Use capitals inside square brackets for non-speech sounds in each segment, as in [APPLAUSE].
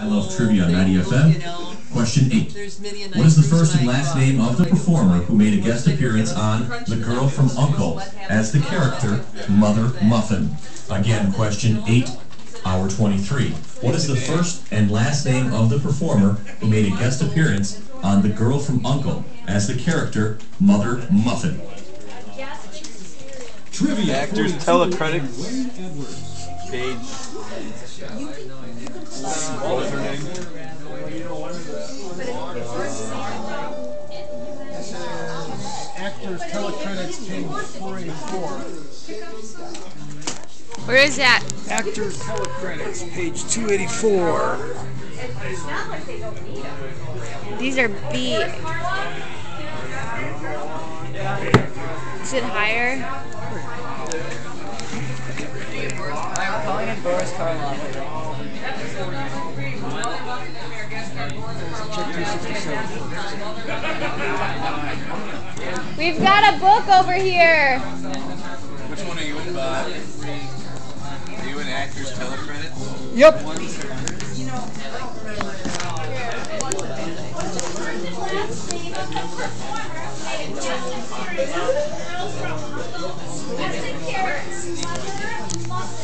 I love trivia on 90 FM. Question 8. What is the first and last name of the performer who made a guest appearance on The Girl from U.N.C.L.E. as the character Mother Muffin? Again, question 8, hour 23. What is the first and last name of the performer who made a guest appearance on The Girl from U.N.C.L.E. as the character Mother Muffin? Trivia. Actors telecredits. Page. What was her name? Actors telecredits page 484. Where is that? Actors telecredits page 284. These are B. Is it higher? I'm calling it Boris Karloff. Check 267. We've got a book over here. Which one are you in, Bob? Are you in actors telecredits? Yep.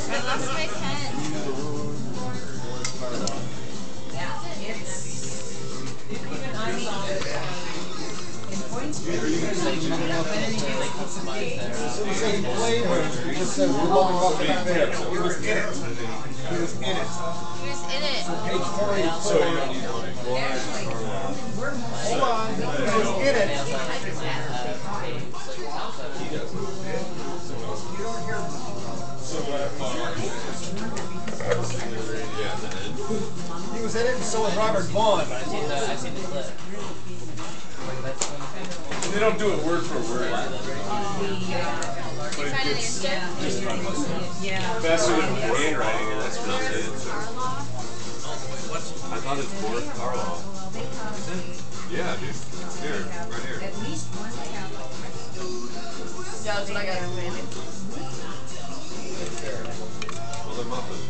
I lost my pen. It. Who's in it? Page 484. Hold on. He was in it. He was in it, and so was Robert Vaughn. I've seen the clip. They don't do it word for word. Uh, but it gets faster than handwriting, and that's what it is. I thought it's Boris Karloff. Yeah, dude. It's here, right here. Yeah, that's what I got. Mother Muffin.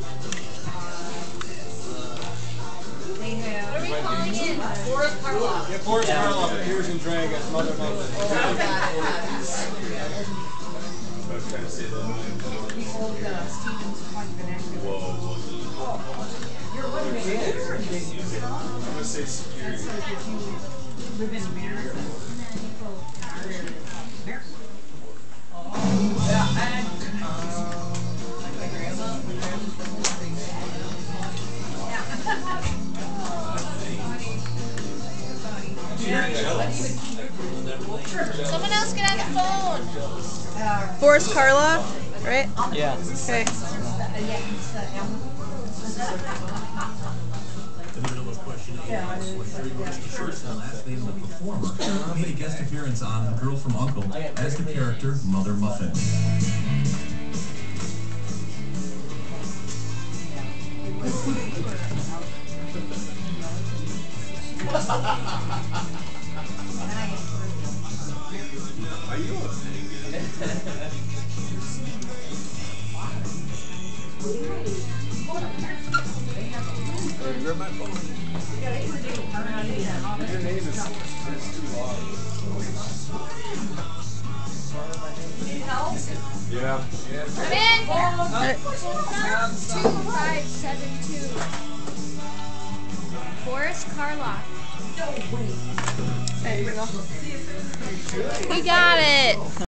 What are we calling it? Boris Karloff. Yeah, Boris Karloff appears in drag as Mother Muffin. I was trying to say that. Whoa. I'm gonna say superior. Someone else get on the phone. Boris Karloff, right? Yeah. Okay. The middle of question 8, the first and last name of the performer made a guest appearance on The Girl from U.N.C.L.E. as the character Mother Muffin? [LAUGHS] Are you Grab my phone. Your name is too long. Yeah. I'm in. Two five seven two. Boris Karloff. We got it.